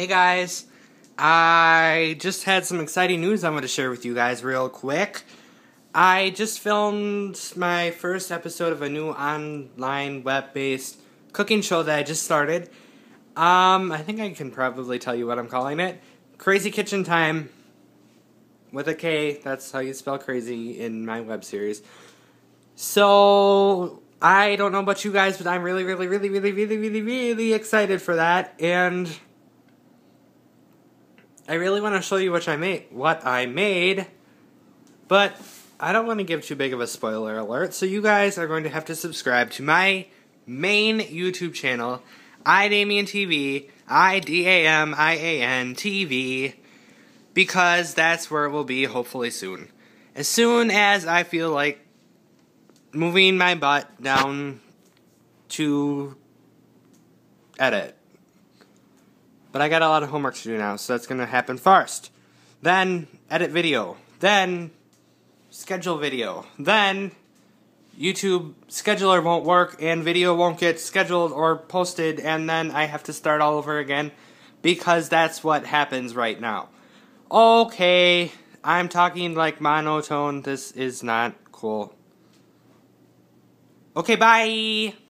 Hey guys, I just had some exciting news I'm going to share with you guys real quick. I just filmed my first episode of a new online web-based cooking show that I just started. Um, I think I can probably tell you what I'm calling it. Krazy Kitchen Time with a K. That's how you spell crazy in my web series. So, I don't know about you guys, but I'm really, really, really, really, really, really, really excited for that. And I really want to show you what I made. What I made, but I don't want to give too big of a spoiler alert. So you guys are going to have to subscribe to my main YouTube channel, iDamian TV, I D A M I A N TV, because that's where it will be hopefully soon. As soon as I feel like moving my butt down to edit. But I got a lot of homework to do now, so that's going to happen first. Then, edit video. Then, schedule video. Then, YouTube scheduler won't work and video won't get scheduled or posted, and then I have to start all over again because that's what happens right now. Okay, I'm talking like monotone. This is not cool. Okay, bye.